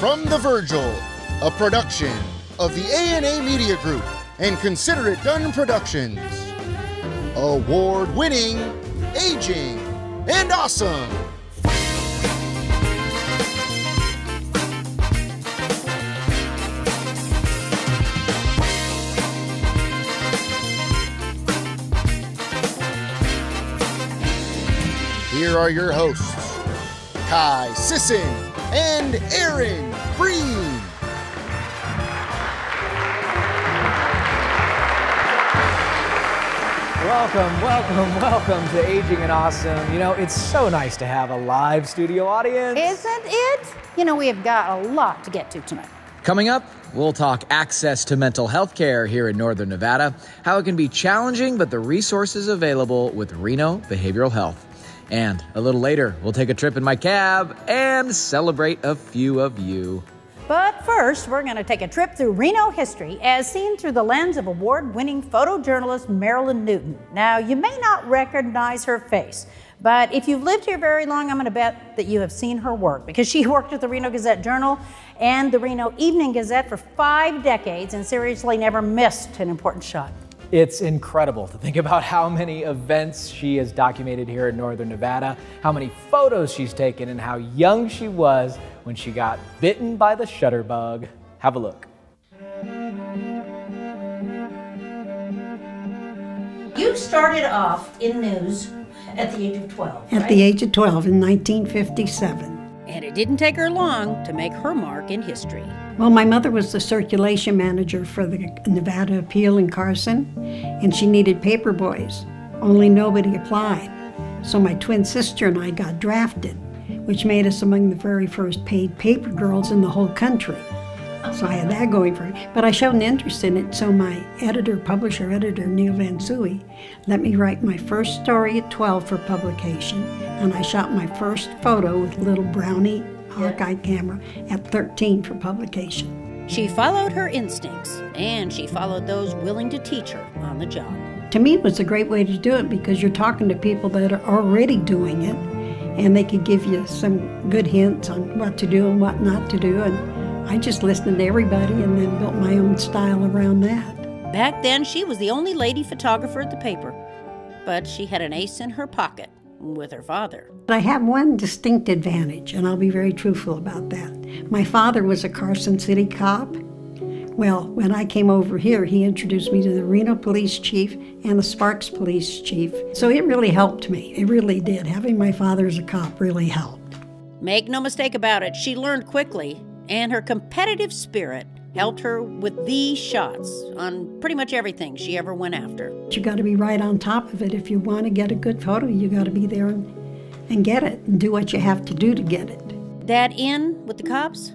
From the Virgil, a production of the A&A Media Group and Consider It Done Productions. Award-winning, aging, and awesome. Here are your hosts, Ky Sisson and Erin Breen. Welcome, welcome, welcome to Aging and Awesome. You know, it's so nice to have a live studio audience. Isn't it? You know, we have got a lot to get to tonight. Coming up, we'll talk access to mental health care here in Northern Nevada, how it can be challenging, but the resources available with Reno Behavioral Health. And a little later, we'll take a trip in my cab and celebrate a few of you. But first, we're going to take a trip through Reno history as seen through the lens of award winning photojournalist Marilyn Newton. Now, you may not recognize her face, but if you've lived here very long, I'm going to bet that you have seen her work because she worked at the Reno Gazette Journal and the Reno Evening Gazette for five decades and seriously never missed an important shot. It's incredible to think about how many events she has documented here in Northern Nevada, how many photos she's taken, and how young she was when she got bitten by the shutterbug. Have a look. You started off in news at the age of 12. At the age of 12 in 1957. And it didn't take her long to make her mark in history. Well, my mother was the circulation manager for the Nevada Appeal in Carson, and she needed paper boys. Only nobody applied. So my twin sister and I got drafted, which made us among the very first paid paper girls in the whole country. So I had that going for me. But I showed an interest in it, so my editor, publisher editor, Neal Van Sooy, let me write my first story at 12 for publication. And I shot my first photo with a little brownie Hawkeye camera at 13 for publication. She followed her instincts, and she followed those willing to teach her on the job. To me, it was a great way to do it because you're talking to people that are already doing it, and they could give you some good hints on what to do and what not to do. And I just listened to everybody and then built my own style around that. Back then, she was the only lady photographer at the paper, but she had an ace in her pocket with her father. I have one distinct advantage, and I'll be very truthful about that. My father was a Carson City cop. Well, when I came over here, he introduced me to the Reno police chief and the Sparks police chief. So it really helped me. It really did. Having my father as a cop really helped. Make no mistake about it, she learned quickly, and her competitive spirit helped her with these shots on pretty much everything she ever went after. You got to be right on top of it. If you want to get a good photo, you got to be there and, and get it and do what you have to do to get it. That in with the cops,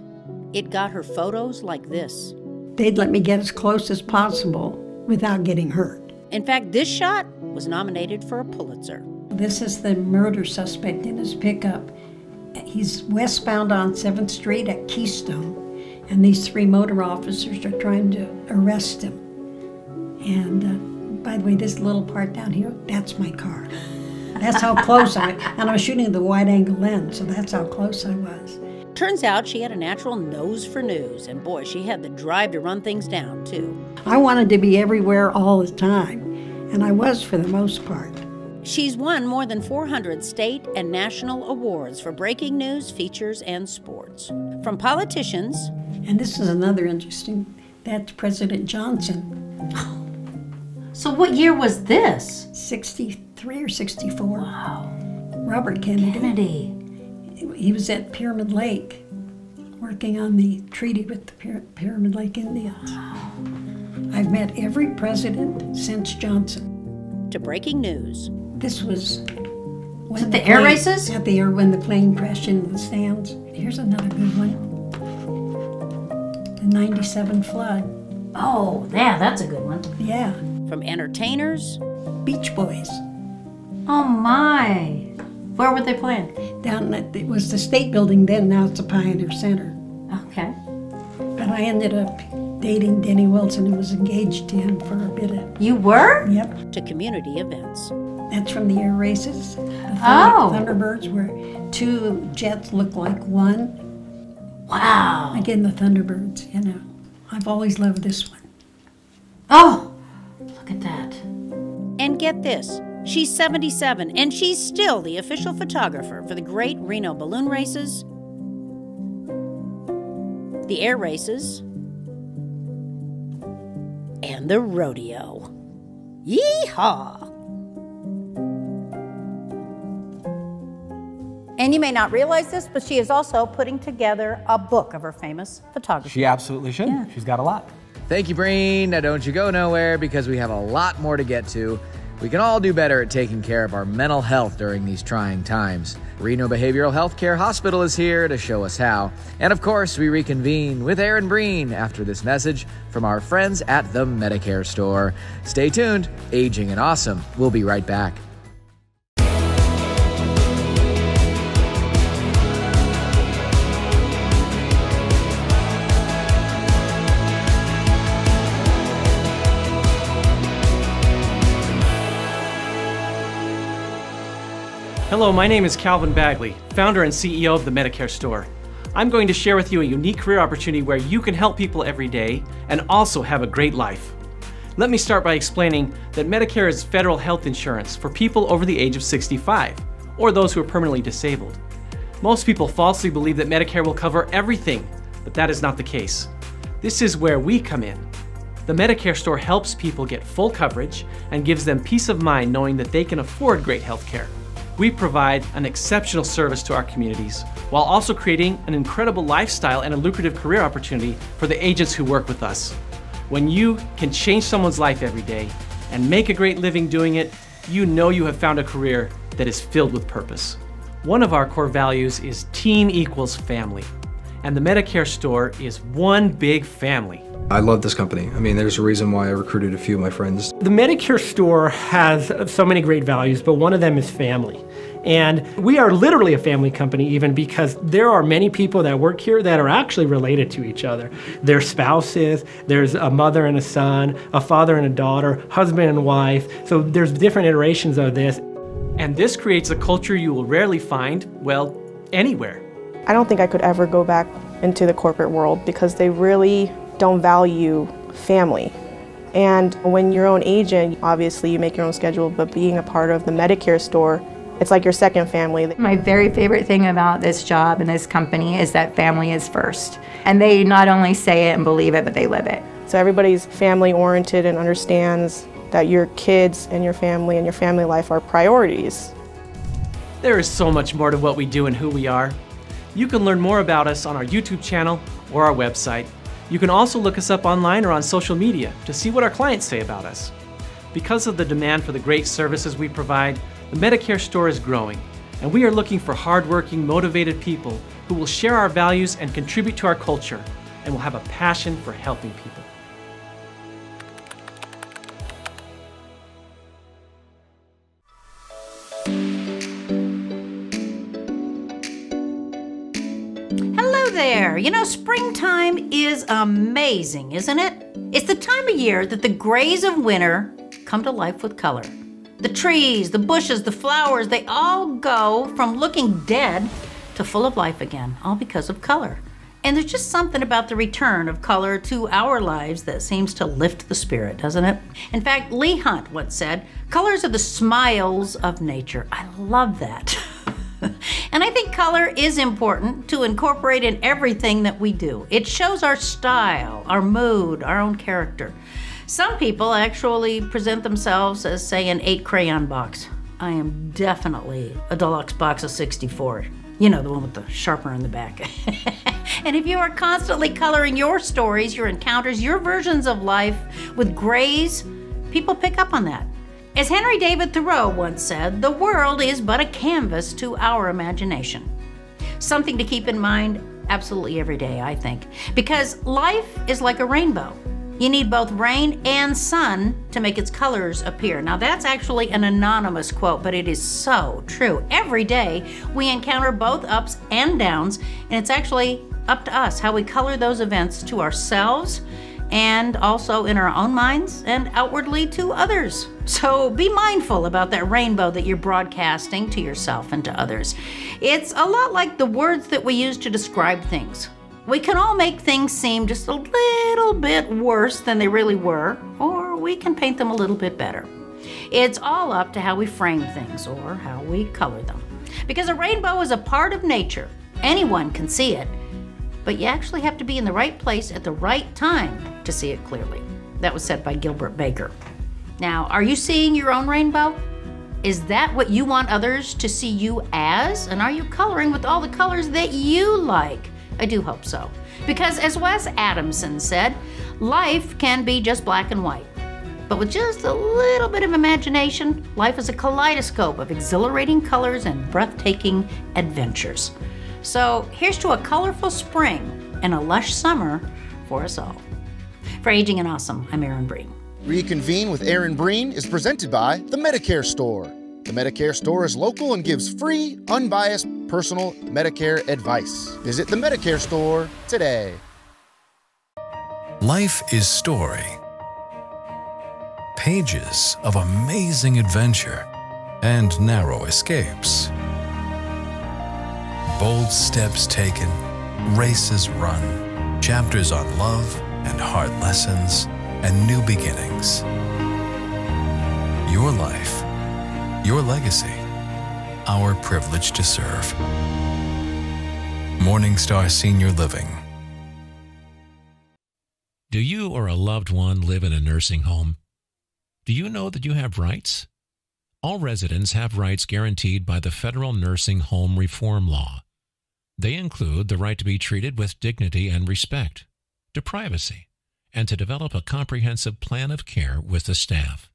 it got her photos like this. They'd let me get as close as possible without getting hurt. In fact, this shot was nominated for a Pulitzer. This is the murder suspect in his pickup. He's westbound on 7th Street at Keystone and these three motor officers are trying to arrest him. And uh, by the way, this little part down here, that's my car. That's how close I and I was shooting the wide angle lens, so that's how close I was. Turns out she had a natural nose for news, and boy, she had the drive to run things down, too. I wanted to be everywhere all the time, and I was for the most part. She's won more than 400 state and national awards for breaking news, features, and sports. From politicians. And this is another interesting that's President Johnson. So, what year was this? 63 or 64. Wow. Robert Kennedy. Kennedy. He was at Pyramid Lake working on the treaty with the Pyramid Lake Indians. I've met every president since Johnson. To breaking news. This was it the, the air plane, races? At the air when the plane crashed into the stands. Here's another good one. The 97 flood. Oh, yeah, that's a good one. Yeah. From entertainers. Beach Boys. Oh my. Where were they playing? Down at it was the state building then, now it's a Pioneer Center. Okay. But I ended up dating Denny Wilson and was engaged to him for a bit of You were? Yep. To community events. That's from the air races. The oh. Thunderbirds, where two jets look like one. Wow. Again, the Thunderbirds, you know. I've always loved this one. Oh, look at that. And get this she's 77, and she's still the official photographer for the great Reno balloon races, the air races, and the rodeo. Yeehaw! And you may not realize this, but she is also putting together a book of her famous photography. She absolutely should. Yeah. She's got a lot. Thank you, Breen. Now, don't you go nowhere because we have a lot more to get to. We can all do better at taking care of our mental health during these trying times. Reno Behavioral Health Care Hospital is here to show us how. And of course, we reconvene with Erin Breen after this message from our friends at the Medicare store. Stay tuned. Aging and Awesome. We'll be right back. Hello, my name is Calvin Bagley, founder and CEO of the Medicare Store. I'm going to share with you a unique career opportunity where you can help people every day and also have a great life. Let me start by explaining that Medicare is federal health insurance for people over the age of 65, or those who are permanently disabled. Most people falsely believe that Medicare will cover everything, but that is not the case. This is where we come in. The Medicare store helps people get full coverage and gives them peace of mind knowing that they can afford great health care. We provide an exceptional service to our communities while also creating an incredible lifestyle and a lucrative career opportunity for the agents who work with us. When you can change someone's life every day and make a great living doing it, you know you have found a career that is filled with purpose. One of our core values is team equals family, and the Medicare store is one big family. I love this company. I mean, there's a reason why I recruited a few of my friends. The Medicare store has so many great values, but one of them is family. And we are literally a family company, even because there are many people that work here that are actually related to each other. Their spouses, there's a mother and a son, a father and a daughter, husband and wife. So there's different iterations of this. And this creates a culture you will rarely find, well, anywhere. I don't think I could ever go back into the corporate world because they really don't value family. And when you're own agent, obviously you make your own schedule, but being a part of the Medicare store, it's like your second family. My very favorite thing about this job and this company is that family is first. And they not only say it and believe it, but they live it. So everybody's family oriented and understands that your kids and your family and your family life are priorities. There is so much more to what we do and who we are. You can learn more about us on our YouTube channel or our website. You can also look us up online or on social media to see what our clients say about us. Because of the demand for the great services we provide, the Medicare store is growing, and we are looking for hardworking, motivated people who will share our values and contribute to our culture and will have a passion for helping people. Springtime is amazing, isn't it? It's the time of year that the grays of winter come to life with color. The trees, the bushes, the flowers, they all go from looking dead to full of life again, all because of color. And there's just something about the return of color to our lives that seems to lift the spirit, doesn't it? In fact, Leigh Hunt once said, Colors are the smiles of nature. I love that. and I think color is important to incorporate in everything that we do. It shows our style, our mood, our own character. Some people actually present themselves as, say, an eight crayon box. I am definitely a deluxe box of 64. You know, the one with the sharpener in the back. and if you are constantly coloring your stories, your encounters, your versions of life with grays, people pick up on that. As Henry David Thoreau once said, the world is but a canvas to our imagination. Something to keep in mind absolutely every day, I think, because life is like a rainbow. You need both rain and sun to make its colors appear. Now, that's actually an anonymous quote, but it is so true. Every day we encounter both ups and downs, and it's actually up to us how we color those events to ourselves and also in our own minds and outwardly to others. So be mindful about that rainbow that you're broadcasting to yourself and to others. It's a lot like the words that we use to describe things. We can all make things seem just a little bit worse than they really were, or we can paint them a little bit better. It's all up to how we frame things or how we color them. Because a rainbow is a part of nature, anyone can see it, but you actually have to be in the right place at the right time to see it clearly. That was said by Gilbert Baker. Now, are you seeing your own rainbow? Is that what you want others to see you as? And are you coloring with all the colors that you like? I do hope so. Because as Wes Adamson said, life can be just black and white. But with just a little bit of imagination, life is a kaleidoscope of exhilarating colors and breathtaking adventures. So here's to a colorful spring and a lush summer for us all. For Aging and Awesome, I'm Erin Breen. Reconvene with Erin Breen is presented by the Medicare Store. The Medicare Store is local and gives free, unbiased, personal Medicare advice. Visit the Medicare Store today. Life is story. Pages of amazing adventure and narrow escapes. Bold steps taken, races run, chapters on love and heart lessons and new beginnings. Your life, your legacy, our privilege to serve. Morningstar Senior Living. Do you or a loved one live in a nursing home? Do you know that you have rights? All residents have rights guaranteed by the Federal Nursing Home Reform Law. They include the right to be treated with dignity and respect, to privacy, and to develop a comprehensive plan of care with the staff.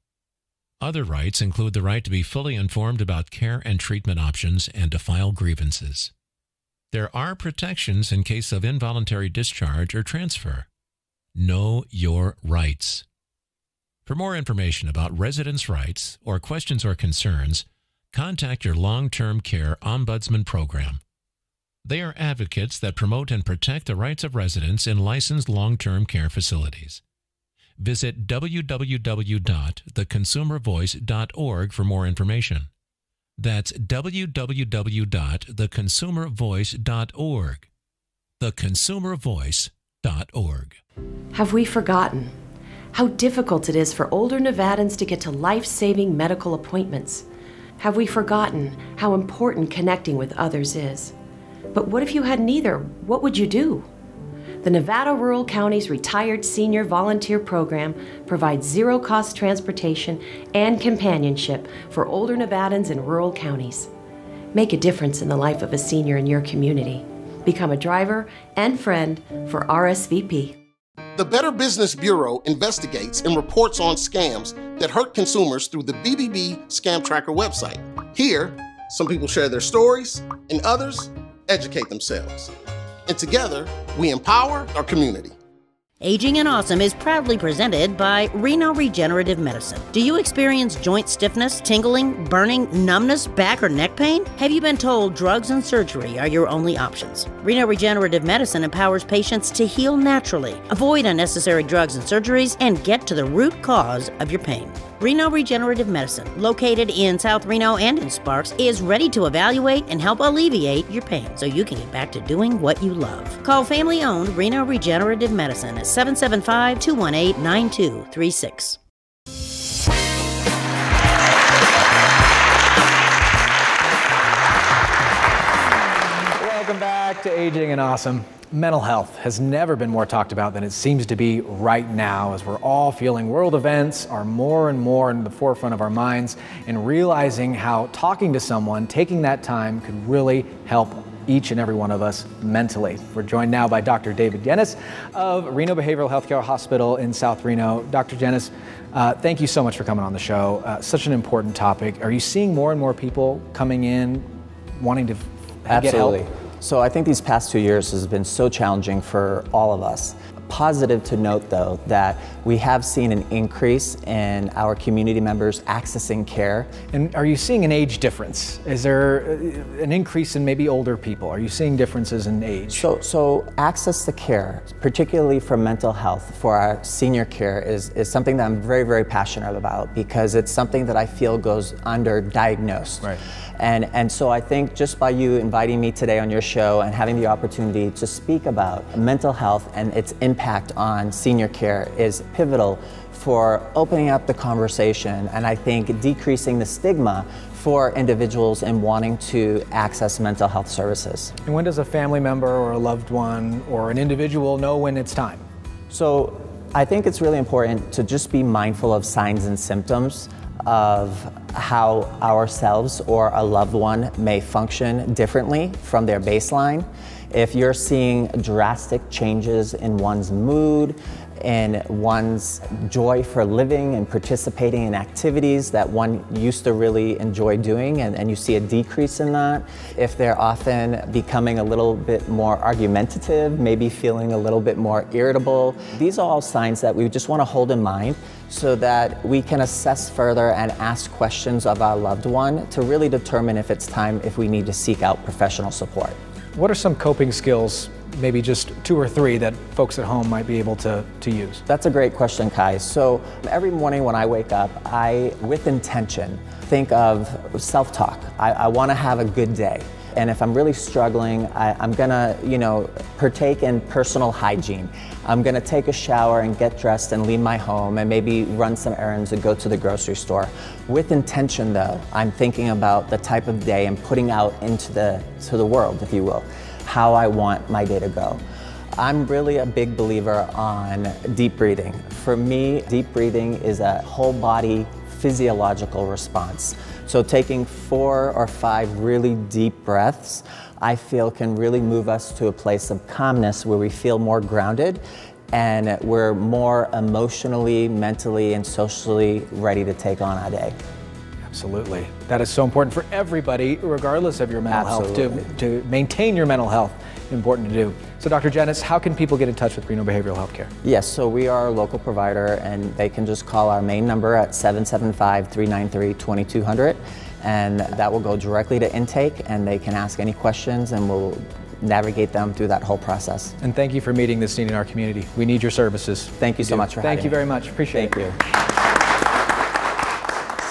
Other rights include the right to be fully informed about care and treatment options and to file grievances. There are protections in case of involuntary discharge or transfer. Know your rights. For more information about residents' rights or questions or concerns, contact your long term care ombudsman program. They are advocates that promote and protect the rights of residents in licensed long term care facilities. Visit www.theconsumervoice.org for more information. That's www.theconsumervoice.org. Theconsumervoice.org. Have we forgotten how difficult it is for older Nevadans to get to life saving medical appointments? Have we forgotten how important connecting with others is? But what if you had neither? What would you do? The Nevada Rural Counties Retired Senior Volunteer Program provides zero cost transportation and companionship for older Nevadans in rural counties. Make a difference in the life of a senior in your community. Become a driver and friend for RSVP. The Better Business Bureau investigates and reports on scams that hurt consumers through the BBB Scam Tracker website. Here, some people share their stories, and others educate themselves. And together, we empower our community. Aging and Awesome is proudly presented by Reno Regenerative Medicine. Do you experience joint stiffness, tingling, burning, numbness, back or neck pain? Have you been told drugs and surgery are your only options? Reno Regenerative Medicine empowers patients to heal naturally, avoid unnecessary drugs and surgeries, and get to the root cause of your pain. Reno Regenerative Medicine, located in South Reno and in Sparks, is ready to evaluate and help alleviate your pain so you can get back to doing what you love. Call family owned Reno Regenerative Medicine at 775 218 9236. Back to Aging and Awesome. Mental health has never been more talked about than it seems to be right now as we're all feeling world events are more and more in the forefront of our minds and realizing how talking to someone, taking that time could really help each and every one of us mentally. We're joined now by Dr. David Yenis of Reno Behavioral Healthcare Hospital in South Reno. Dr. Yenis, uh, thank you so much for coming on the show. Uh, such an important topic. Are you seeing more and more people coming in wanting to? Absolutely. So I think these past two years has been so challenging for all of us. Positive to note though that we have seen an increase in our community members accessing care. And are you seeing an age difference? Is there uh, an increase in maybe older people? Are you seeing differences in age? So, so access to care, particularly for mental health, for our senior care, is, is something that I'm very, very passionate about because it's something that I feel goes underdiagnosed. Right. And, and so I think just by you inviting me today on your show and having the opportunity to speak about mental health and its impact on senior care is pivotal for opening up the conversation and I think decreasing the stigma for individuals in wanting to access mental health services. And when does a family member or a loved one or an individual know when it's time? So I think it's really important to just be mindful of signs and symptoms of how ourselves or a loved one may function differently from their baseline. If you're seeing drastic changes in one's mood, in one's joy for living and participating in activities that one used to really enjoy doing, and, and you see a decrease in that. If they're often becoming a little bit more argumentative, maybe feeling a little bit more irritable, these are all signs that we just want to hold in mind so that we can assess further and ask questions of our loved one to really determine if it's time if we need to seek out professional support. What are some coping skills maybe just two or three that folks at home might be able to, to use? That's a great question, Ky. So every morning when I wake up, I, with intention, think of self talk. I, I want to have a good day. And if I'm really struggling, I, am gonna, you know, partake in personal hygiene. I'm gonna take a shower and get dressed and leave my home and maybe run some errands and go to the grocery store. With intention though, I'm thinking about the type of day I'm putting out into the, to the world, if you will how I want my day to go. I'm really a big believer on deep breathing. For me, deep breathing is a whole body physiological response. So taking four or five really deep breaths, I feel can really move us to a place of calmness where we feel more grounded and we're more emotionally, mentally, and socially ready to take on our day. Absolutely. That is so important for everybody, regardless of your mental Absolutely. health, to, to maintain your mental health. Important to do. So, Dr. Jenness, how can people get in touch with Reno Behavioral Healthcare? Yes, so we are a local provider, and they can just call our main number at 775 393 2200, and that will go directly to intake, and they can ask any questions, and we'll navigate them through that whole process. And thank you for meeting this need in our community. We need your services. Thank you so much for Thank you very much. Appreciate thank it. Thank you.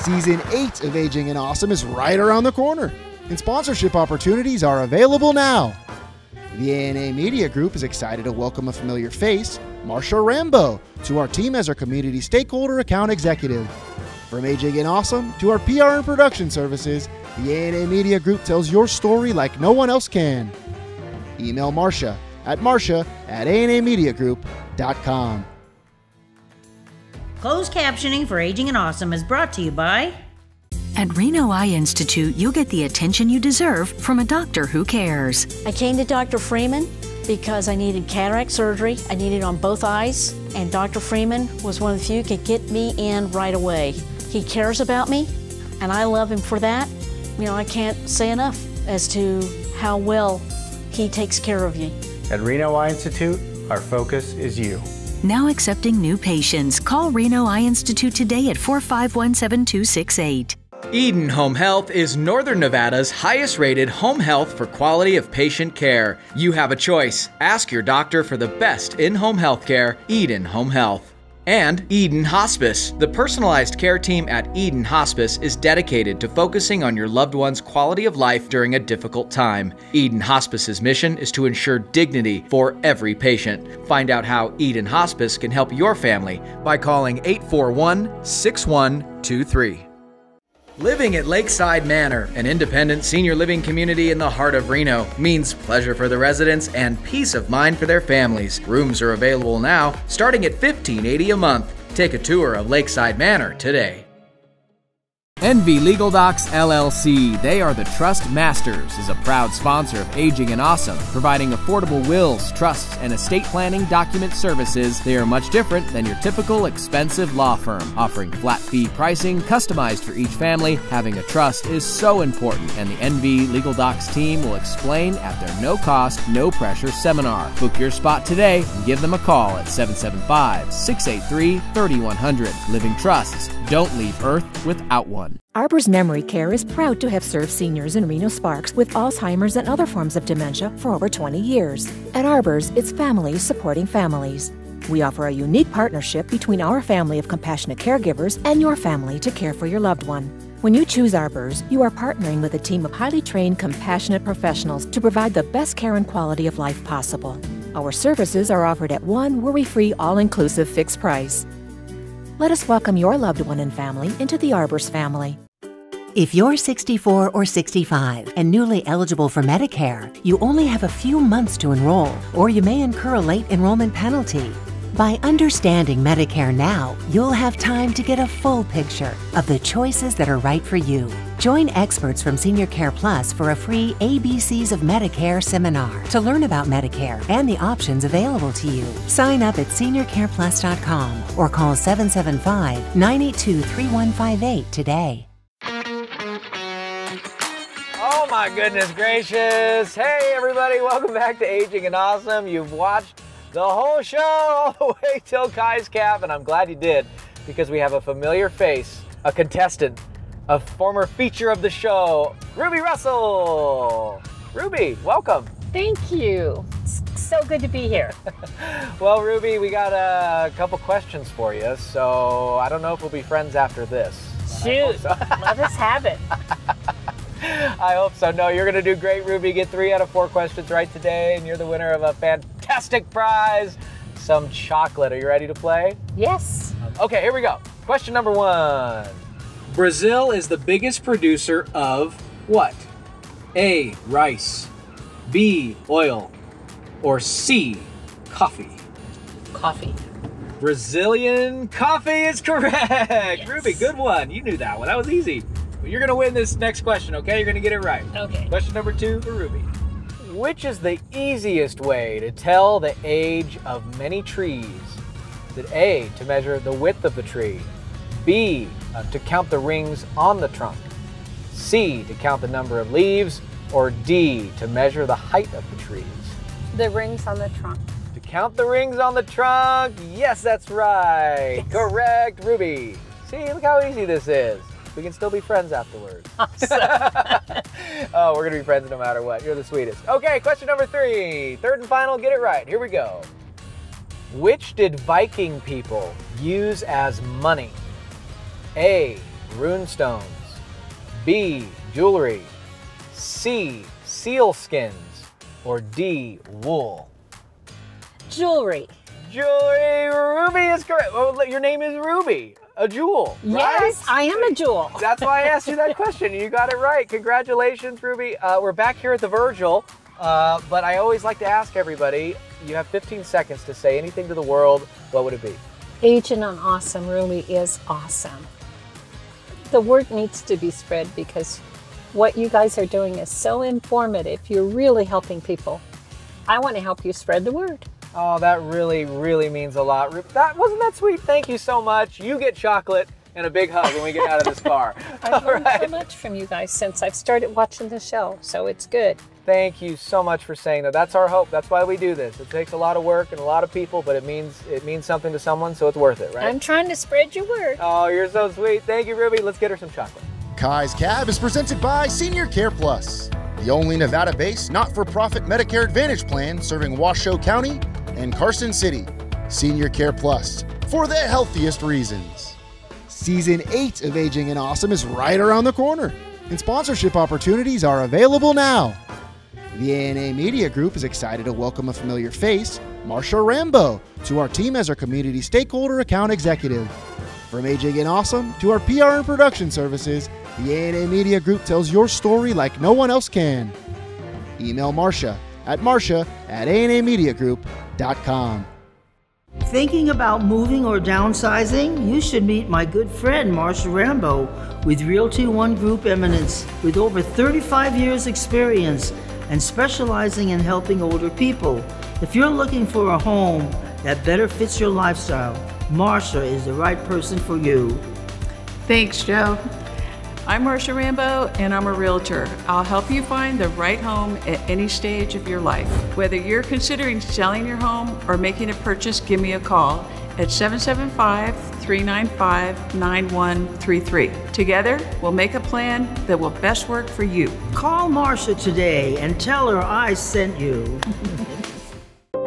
Season 8 of Aging and Awesome is right around the corner, and sponsorship opportunities are available now. The ANA Media Group is excited to welcome a familiar face, Marsha Rambo, to our team as our community stakeholder account executive. From Aging and Awesome to our PR and production services, the ANA Media Group tells your story like no one else can. Email Marsha at marsha at anamediagroup.com. Closed captioning for Aging and Awesome is brought to you by. At Reno Eye Institute, you'll get the attention you deserve from a doctor who cares. I came to Dr. Freeman because I needed cataract surgery. I needed it on both eyes, and Dr. Freeman was one of the few who could get me in right away. He cares about me, and I love him for that. You know, I can't say enough as to how well he takes care of you. At Reno Eye Institute, our focus is you. Now accepting new patients. Call Reno Eye Institute today at 451 7268. Eden Home Health is Northern Nevada's highest rated home health for quality of patient care. You have a choice. Ask your doctor for the best in home health care, Eden Home Health. And Eden Hospice. The personalized care team at Eden Hospice is dedicated to focusing on your loved one's quality of life during a difficult time. Eden Hospice's mission is to ensure dignity for every patient. Find out how Eden Hospice can help your family by calling 841 6123. Living at Lakeside Manor, an independent senior living community in the heart of Reno, means pleasure for the residents and peace of mind for their families. Rooms are available now, starting at $15.80 a month. Take a tour of Lakeside Manor today. NV Legal Docs LLC, they are the Trust Masters, is a proud sponsor of Aging and Awesome, providing affordable wills, trusts, and estate planning document services. They are much different than your typical expensive law firm, offering flat fee pricing customized for each family. Having a trust is so important, and the NV Legal Docs team will explain at their no cost, no pressure seminar. Book your spot today and give them a call at 775 683 3100. Living trusts don't leave Earth without one. Arbor's Memory Care is proud to have served seniors in Reno Sparks with Alzheimer's and other forms of dementia for over 20 years. At Arbor's, it's families supporting families. We offer a unique partnership between our family of compassionate caregivers and your family to care for your loved one. When you choose Arbors, you are partnering with a team of highly trained, compassionate professionals to provide the best care and quality of life possible. Our services are offered at one worry free, all inclusive fixed price. Let us welcome your loved one and family into the Arbors family. If you're 64 or 65 and newly eligible for Medicare, you only have a few months to enroll, or you may incur a late enrollment penalty. By understanding Medicare now, you'll have time to get a full picture of the choices that are right for you. Join experts from Senior Care Plus for a free ABCs of Medicare seminar to learn about Medicare and the options available to you. Sign up at seniorcareplus.com or call 775 982 3158 today. Oh my goodness gracious. Hey everybody, welcome back to Aging and Awesome. You've watched the whole show all the way till Ky's Cab, and I'm glad you did because we have a familiar face, a contestant, a former feature of the show, Ruby Russell. Ruby, welcome. Thank you. It's so good to be here. Well, Ruby, we got a couple questions for you, so I don't know if we'll be friends after this. Shoot, let us have it. I hope so. No, you're going to do great, Ruby. Get three out of four questions right today, and you're the winner of a fantastic prize some chocolate. Are you ready to play? Yes. Okay, here we go. Question number one Brazil is the biggest producer of what? A. Rice. B. Oil. Or C. Coffee. Coffee. Brazilian coffee is correct. Ruby, good one. You knew that one. That was easy. But you're going to win this next question, okay? You're going to get it right. Okay. Question number two for Ruby. Which is the easiest way to tell the age of many trees? Is it A, to measure the width of the tree? B, uh, to count the rings on the trunk? C, to count the number of leaves? Or D, to measure the height of the trees? The rings on the trunk. To count the rings on the trunk? Yes, that's right. Correct, Ruby. See, look how easy this is. We can still be friends afterwards. oh, we're gonna be friends no matter what. You're the sweetest. Okay, question number three. Third and final, get it right. Here we go. Which did Viking people use as money? A. Runestones. B. Jewelry. C. Seal skins. Or D. Wool. Jewelry. Jewelry. Ruby is correct. Oh, your name is Ruby. A jewel. Yes. I am a jewel. That's why I asked you that question. You got it right. Congratulations, Ruby. Uh, we're back here at the Virgil, uh, but I always like to ask everybody you have 15 seconds to say anything to the world. What would it be? Aging and Awesome really is awesome. The word needs to be spread because what you guys are doing is so informative. You're really helping people. I want to help you spread the word. Oh, that really, really means a lot. That wasn't that sweet. Thank you so much. You get chocolate and a big hug when we get out of this car. I've learned so much from you guys since I've started watching the show, so it's good. Thank you so much for saying that. That's our hope. That's why we do this. It takes a lot of work and a lot of people, but it means it means something to someone, so it's worth it, right? I'm trying to spread your word. Oh, you're so sweet. Thank you, Ruby. Let's get her some chocolate. Ky's Cab is presented by Senior Care Plus, the only Nevada based not for profit Medicare Advantage plan serving Washoe County and Carson City. Senior Care Plus, for the healthiest reasons. Season 8 of Aging and Awesome is right around the corner, and sponsorship opportunities are available now. The ANA Media Group is excited to welcome a familiar face, Marsha Rambo, to our team as our community stakeholder account executive. From Aging and Awesome to our PR and production services, the ANA Media Group tells your story like no one else can. Email Marsha at marsha at anamediagroup.com. Thinking about moving or downsizing? You should meet my good friend Marsha Rambo with Realty One Group Eminence with over 35 years experience and specializing in helping older people. If you're looking for a home that better fits your lifestyle, Marsha is the right person for you. Thanks, Joe. I'm Marsha Rambo, and I'm a realtor. I'll help you find the right home at any stage of your life. Whether you're considering selling your home or making a purchase, give me a call at 775 395 9133. Together, we'll make a plan that will best work for you. Call Marsha today and tell her I sent you.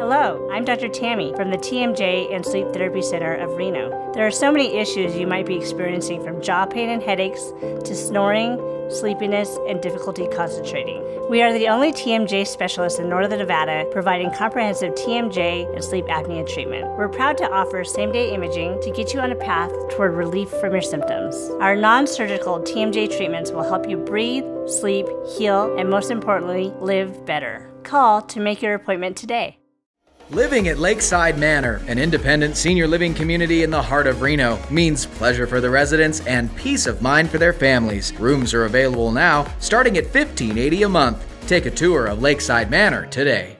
Hello, I'm Dr. Tammy from the TMJ and Sleep Therapy Center of Reno. There are so many issues you might be experiencing from jaw pain and headaches to snoring, sleepiness, and difficulty concentrating. We are the only TMJ specialist in Northern Nevada providing comprehensive TMJ and sleep apnea treatment. We're proud to offer same day imaging to get you on a path toward relief from your symptoms. Our non surgical TMJ treatments will help you breathe, sleep, heal, and most importantly, live better. Call to make your appointment today. Living at Lakeside Manor, an independent senior living community in the heart of Reno, means pleasure for the residents and peace of mind for their families. Rooms are available now, starting at $15.80 a month. Take a tour of Lakeside Manor today.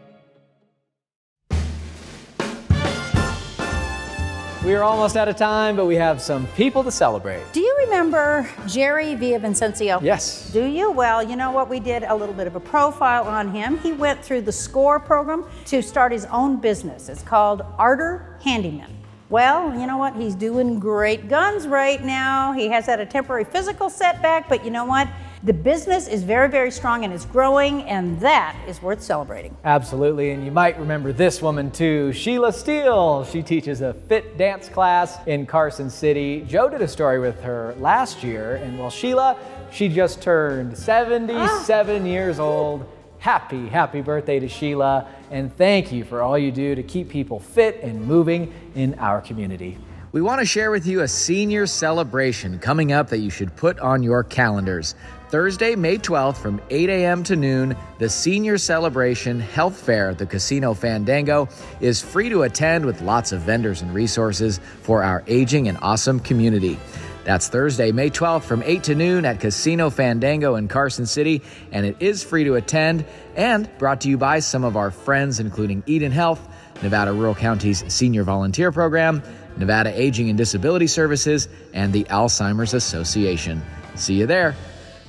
We are almost out of time, but we have some people to celebrate. Do you remember Jerry Villavicencio? Yes. Do you? Well, you know what? We did a little bit of a profile on him. He went through the SCORE program to start his own business. It's called Arter Handyman. Well, you know what? He's doing great guns right now. He has had a temporary physical setback, but you know what? The business is very, very strong and is growing, and that is worth celebrating. Absolutely, and you might remember this woman too, Sheila Steele. She teaches a fit dance class in Carson City. Joe did a story with her last year, and well, Sheila, she just turned 77 ah. years old. Happy, happy birthday to Sheila, and thank you for all you do to keep people fit and moving in our community. We want to share with you a senior celebration coming up that you should put on your calendars. Thursday, May 12th from 8 a.m. to noon, the Senior Celebration Health Fair at the Casino Fandango is free to attend with lots of vendors and resources for our aging and awesome community. That's Thursday, May 12th from 8 to noon at Casino Fandango in Carson City, and it is free to attend and brought to you by some of our friends, including Eden Health, Nevada Rural County's Senior Volunteer Program, Nevada Aging and Disability Services, and the Alzheimer's Association. See you there.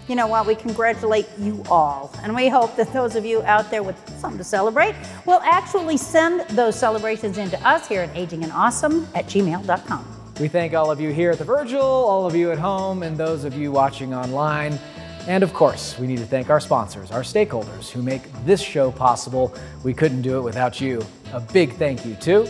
You know what? We congratulate you all. And we hope that those of you out there with something to celebrate will actually send those celebrations into us here at Aging and Awesome at gmail.com. We thank all of you here at the Virgil, all of you at home, and those of you watching online. And of course, we need to thank our sponsors, our stakeholders who make this show possible. We couldn't do it without you. A big thank you to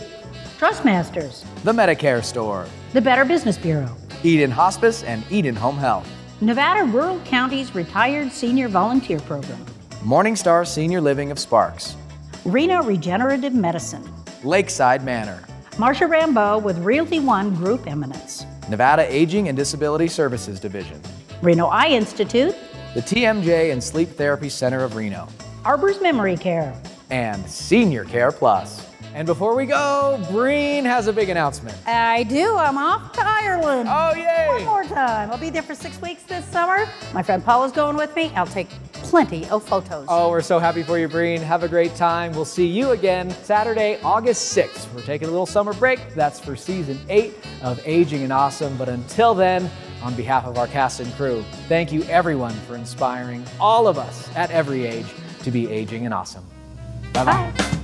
Trustmasters, The Medicare Store, the Better Business Bureau, Eden Hospice, and Eden Home Health, Nevada Rural County's Retired Senior Volunteer Program, Morningstar Senior Living of Sparks, Reno Regenerative Medicine, Lakeside Manor, Marsha Rambo with Realty One Group Eminence, Nevada Aging and Disability Services Division, Reno Eye Institute, the TMJ and Sleep Therapy Center of Reno, Arbor's Memory Care, and Senior Care Plus. And before we go, Breen has a big announcement. I do. I'm off to Ireland. Oh, yay! One more time. I'll be there for six weeks this summer. My friend Paula's going with me. I'll take plenty of photos. Oh, we're so happy for you, Breen. Have a great time. We'll see you again Saturday, August 6th. We're taking a little summer break. That's for season eight of Aging and Awesome. But until then, on behalf of our cast and crew, thank you everyone for inspiring all of us at every age to be aging and awesome. Bye-bye. Bye.